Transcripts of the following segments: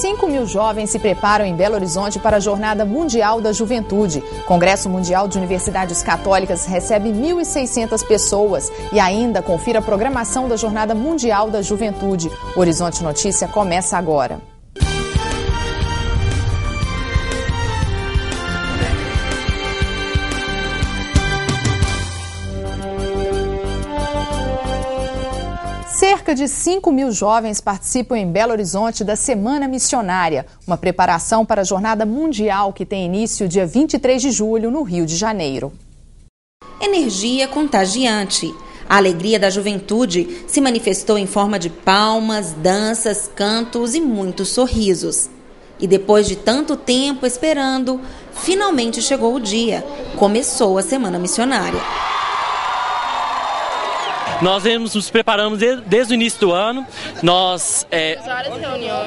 5 mil jovens se preparam em Belo Horizonte para a Jornada Mundial da Juventude. Congresso Mundial de Universidades Católicas recebe 1.600 pessoas e ainda confira a programação da Jornada Mundial da Juventude. O Horizonte Notícia começa agora. Cerca de 5 mil jovens participam em Belo Horizonte da Semana Missionária, uma preparação para a Jornada Mundial que tem início dia 23 de julho no Rio de Janeiro. Energia contagiante. A alegria da juventude se manifestou em forma de palmas, danças, cantos e muitos sorrisos. E depois de tanto tempo esperando, finalmente chegou o dia. Começou a Semana Missionária. Nós vemos, nos preparamos desde, desde o início do ano, nós é,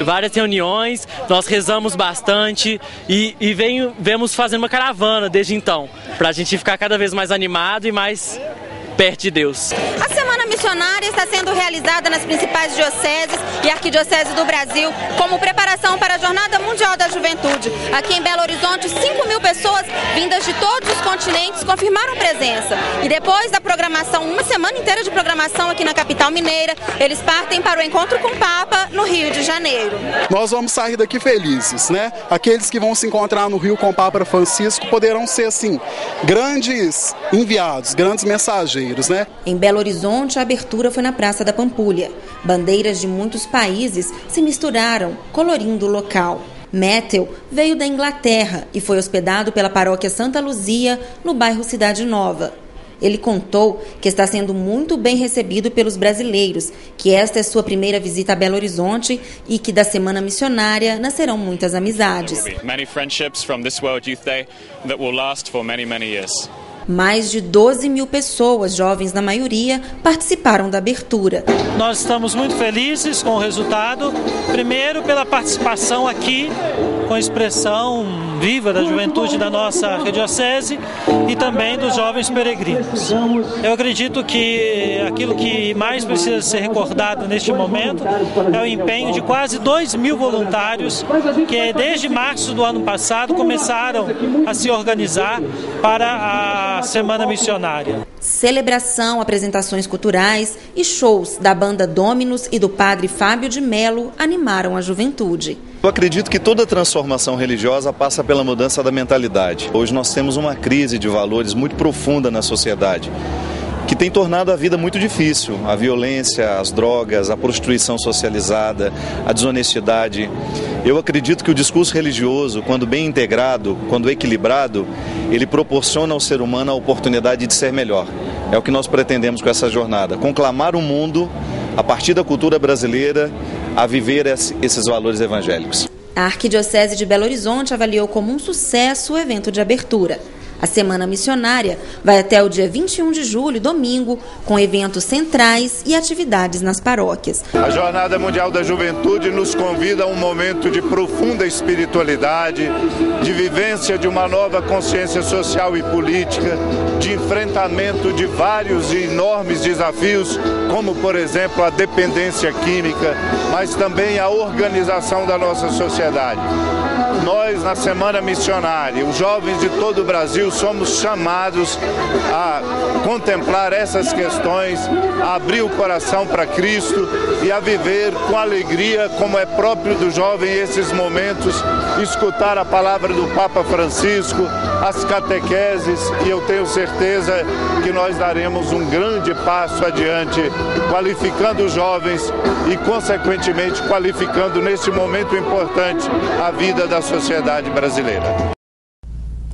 várias, reuniões. nós rezamos bastante e, e vem, vemos fazendo uma caravana desde então, para a gente ficar cada vez mais animado e mais perto de Deus. Missionária está sendo realizada nas principais dioceses e arquidioceses do Brasil como preparação para a Jornada Mundial da Juventude. Aqui em Belo Horizonte, 5 mil pessoas vindas de todos os continentes confirmaram presença. E depois da programação, uma semana inteira de programação aqui na capital mineira, eles partem para o encontro com o Papa no Rio de Janeiro. Nós vamos sair daqui felizes, né? Aqueles que vão se encontrar no Rio com o Papa Francisco poderão ser, assim, grandes enviados, grandes mensageiros, né? Em Belo Horizonte, a abertura foi na Praça da Pampulha. Bandeiras de muitos países se misturaram, colorindo o local. Methel veio da Inglaterra e foi hospedado pela paróquia Santa Luzia, no bairro Cidade Nova. Ele contou que está sendo muito bem recebido pelos brasileiros, que esta é sua primeira visita a Belo Horizonte e que da Semana Missionária nascerão muitas amizades. Many friendships from this World Youth Day that will last for many, many years. Mais de 12 mil pessoas, jovens na maioria, participaram da abertura. Nós estamos muito felizes com o resultado. Primeiro, pela participação aqui, com expressão viva da juventude da nossa arquidiocese e também dos jovens peregrinos. Eu acredito que aquilo que mais precisa ser recordado neste momento é o empenho de quase 2 mil voluntários que, desde março do ano passado, começaram a se organizar para a Semana Missionária. Celebração, apresentações culturais e shows da banda Dominus e do padre Fábio de Melo animaram a juventude. Eu acredito que toda transformação religiosa passa pela mudança da mentalidade. Hoje nós temos uma crise de valores muito profunda na sociedade que tem tornado a vida muito difícil. A violência, as drogas, a prostituição socializada, a desonestidade. Eu acredito que o discurso religioso, quando bem integrado, quando equilibrado, ele proporciona ao ser humano a oportunidade de ser melhor. É o que nós pretendemos com essa jornada: conclamar o mundo, a partir da cultura brasileira, a viver esses valores evangélicos. A Arquidiocese de Belo Horizonte avaliou como um sucesso o evento de abertura. A Semana Missionária vai até o dia 21 de julho, domingo, com eventos centrais e atividades nas paróquias. A Jornada Mundial da Juventude nos convida a um momento de profunda espiritualidade, de vivência de uma nova consciência social e política, de enfrentamento de vários e enormes desafios, como, por exemplo, a dependência química, mas também a organização da nossa sociedade. Nós, na Semana Missionária, os jovens de todo o Brasil, somos chamados a contemplar essas questões, a abrir o coração para Cristo e a viver com alegria, como é próprio do jovem esses momentos, escutar a palavra do Papa Francisco, as catequeses, e eu tenho certeza que nós daremos um grande passo adiante, qualificando os jovens e, consequentemente, qualificando neste momento importante a vida da sociedade brasileira.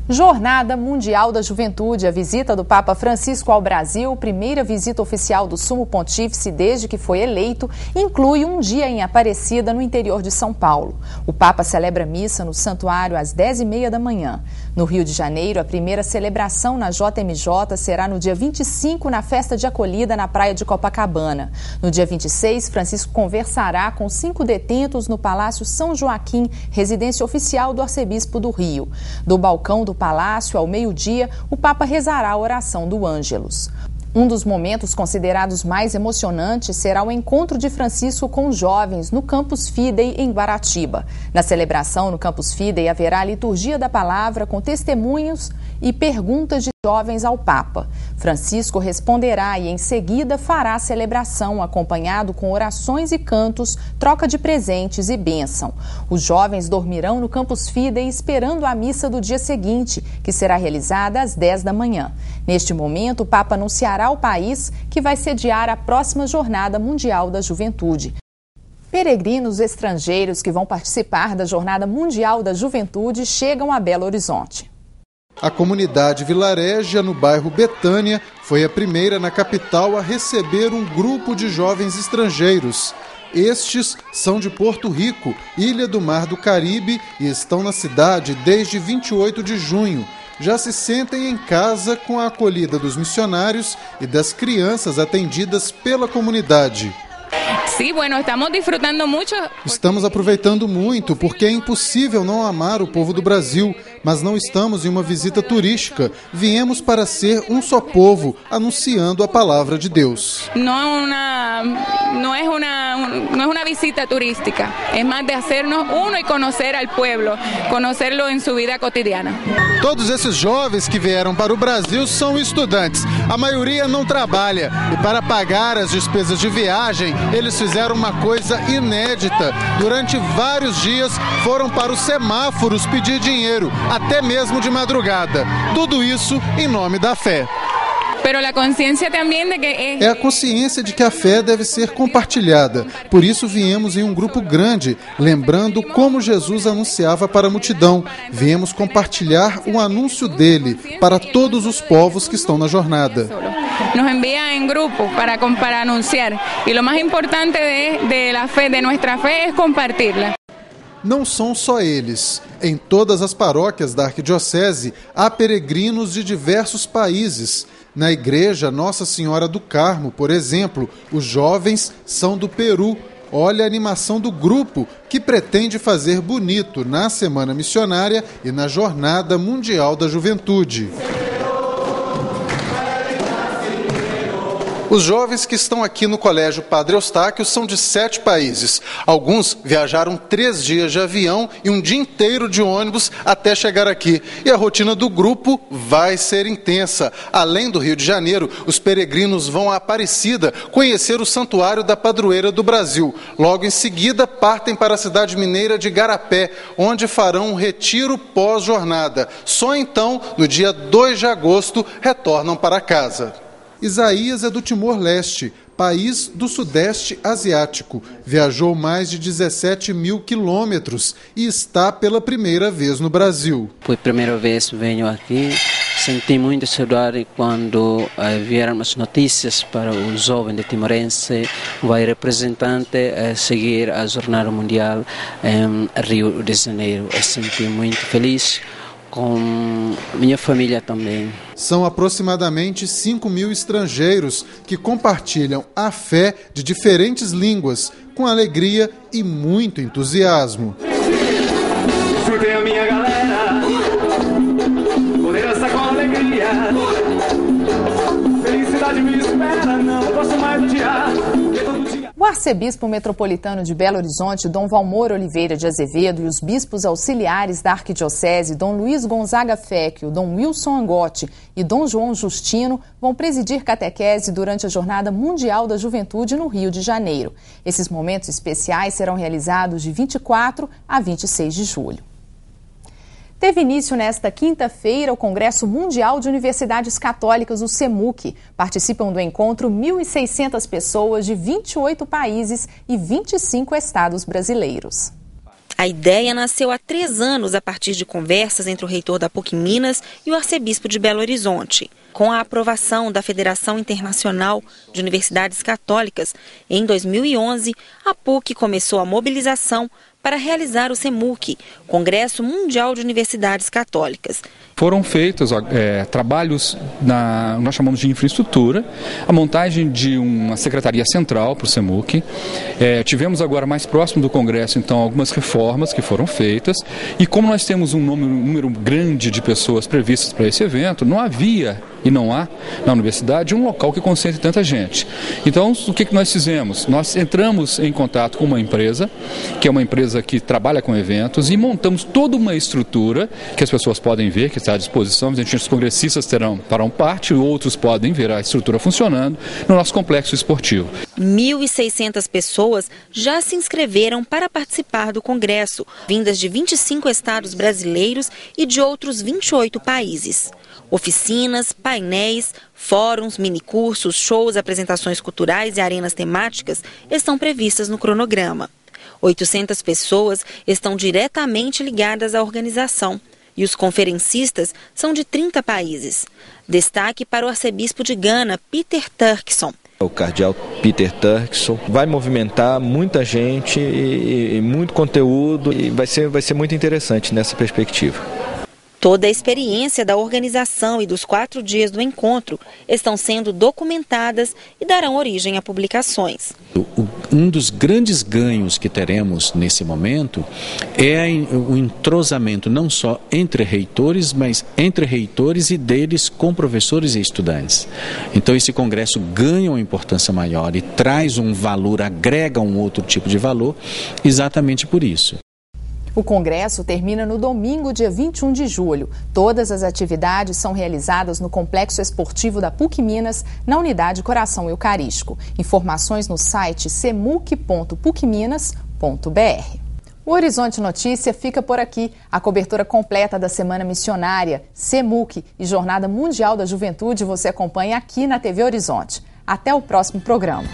Jornada Mundial da Juventude, a visita do Papa Francisco ao Brasil, primeira visita oficial do Sumo Pontífice desde que foi eleito, inclui um dia em Aparecida, no interior de São Paulo. O Papa celebra missa no santuário às 10h30 da manhã. No Rio de Janeiro, a primeira celebração na JMJ será no dia 25, na festa de acolhida na praia de Copacabana. No dia 26, Francisco conversará com cinco detentos no Palácio São Joaquim, residência oficial do arcebispo do Rio. Do balcão do palácio, ao meio-dia, o Papa rezará a oração do Ângelus. Um dos momentos considerados mais emocionantes será o encontro de Francisco com jovens no Campus Fidei, em Guaratiba. Na celebração no Campus Fidei haverá a liturgia da palavra com testemunhos e perguntas de jovens ao Papa. Francisco responderá e, em seguida, fará a celebração, acompanhado com orações e cantos, troca de presentes e bênção. Os jovens dormirão no Campus Fidei esperando a missa do dia seguinte, que será realizada às 10 da manhã. Neste momento, o Papa anunciará ao país que vai sediar a próxima Jornada Mundial da Juventude. Peregrinos estrangeiros que vão participar da Jornada Mundial da Juventude chegam a Belo Horizonte. A comunidade Vilarégia, no bairro Betânia, foi a primeira na capital a receber um grupo de jovens estrangeiros. Estes são de Porto Rico, ilha do Mar do Caribe, e estão na cidade desde 28 de junho. Já se sentem em casa com a acolhida dos missionários e das crianças atendidas pela comunidade. Estamos aproveitando muito porque é impossível não amar o povo do Brasil, mas não estamos em uma visita turística. Viemos para ser um só povo, anunciando a palavra de Deus. Não é uma não é uma não é uma visita turística, é mais de hacernos uno e conhecer al pueblo, conhecerlo em sua vida cotidiana. Todos esses jovens que vieram para o Brasil são estudantes. A maioria não trabalha e para pagar as despesas de viagem, eles fizeram uma coisa inédita. Durante vários dias foram para os semáforos pedir dinheiro, até mesmo de madrugada. Tudo isso em nome da fé. É a consciência de que a fé deve ser compartilhada. Por isso viemos em um grupo grande, lembrando como Jesus anunciava para a multidão. Viemos compartilhar o anúncio dele para todos os povos que estão na jornada. Nos envia em grupo para, para anunciar. E o mais importante de, de la fe, de nuestra fe, é compartilhá. Não são só eles. Em todas as paróquias da Arquidiocese há peregrinos de diversos países. Na igreja Nossa Senhora do Carmo, por exemplo, os jovens são do Peru. Olha a animação do grupo que pretende fazer bonito na Semana Missionária e na Jornada Mundial da Juventude. Os jovens que estão aqui no Colégio Padre Eustáquio são de sete países. Alguns viajaram três dias de avião e um dia inteiro de ônibus até chegar aqui. E a rotina do grupo vai ser intensa. Além do Rio de Janeiro, os peregrinos vão a Aparecida conhecer o Santuário da Padroeira do Brasil. Logo em seguida, partem para a cidade mineira de Garapé, onde farão um retiro pós-jornada. Só então, no dia 2 de agosto, retornam para casa. Isaías é do Timor-Leste, país do Sudeste Asiático. Viajou mais de 17 mil quilômetros e está pela primeira vez no Brasil. Por primeira vez venho aqui. Senti muito saudade quando eh, vieram as notícias para o jovem de Timorense, vai representante eh, seguir a Jornada Mundial em Rio de Janeiro. Eu senti muito feliz com minha família também. São aproximadamente 5 mil estrangeiros que compartilham a fé de diferentes línguas, com alegria e muito entusiasmo. Escutem a minha galera, poderosa com alegria. Felicidade me espera, não posso mais adiar. O arcebispo metropolitano de Belo Horizonte, Dom Valmor Oliveira de Azevedo, e os bispos auxiliares da arquidiocese, Dom Luiz Gonzaga Fecchio, Dom Wilson Angotti e Dom João Justino, vão presidir catequese durante a Jornada Mundial da Juventude no Rio de Janeiro. Esses momentos especiais serão realizados de 24 a 26 de julho. Teve início nesta quinta-feira o Congresso Mundial de Universidades Católicas, o CEMUC. Participam do encontro 1.600 pessoas de 28 países e 25 estados brasileiros. A ideia nasceu há três anos a partir de conversas entre o reitor da PUC Minas e o arcebispo de Belo Horizonte. Com a aprovação da Federação Internacional de Universidades Católicas, em 2011, a PUC começou a mobilização para realizar o CEMUC, Congresso Mundial de Universidades Católicas. Foram feitos é, trabalhos, na, nós chamamos de infraestrutura, a montagem de uma secretaria central para o CEMUC. É, tivemos agora mais próximo do Congresso, então, algumas reformas que foram feitas. E como nós temos um número, um número grande de pessoas previstas para esse evento, não havia e não há na universidade um local que concentre tanta gente. Então, o que, que nós fizemos? Nós entramos em contato com uma empresa, que é uma empresa que trabalha com eventos, e montamos toda uma estrutura que as pessoas podem ver, que está à disposição. Os congressistas terão, farão parte, outros podem ver a estrutura funcionando no nosso complexo esportivo. 1.600 pessoas já se inscreveram para participar do congresso, vindas de 25 estados brasileiros e de outros 28 países. Oficinas, painéis, fóruns, minicursos, shows, apresentações culturais e arenas temáticas estão previstas no cronograma. 800 pessoas estão diretamente ligadas à organização e os conferencistas são de 30 países. Destaque para o arcebispo de Gana, Peter Turkson. O cardeal Peter Turkson vai movimentar muita gente e, e muito conteúdo e vai ser, vai ser muito interessante nessa perspectiva. Toda a experiência da organização e dos quatro dias do encontro estão sendo documentadas e darão origem a publicações. Um dos grandes ganhos que teremos nesse momento é o entrosamento não só entre reitores, mas entre reitores e deles com professores e estudantes. Então esse congresso ganha uma importância maior e traz um valor, agrega um outro tipo de valor, exatamente por isso. O congresso termina no domingo, dia 21 de julho. Todas as atividades são realizadas no Complexo Esportivo da PUC Minas, na unidade Coração Eucarístico. Informações no site semuc.pucminas.br. O Horizonte Notícia fica por aqui. A cobertura completa da Semana Missionária, SEMUC e Jornada Mundial da Juventude você acompanha aqui na TV Horizonte. Até o próximo programa.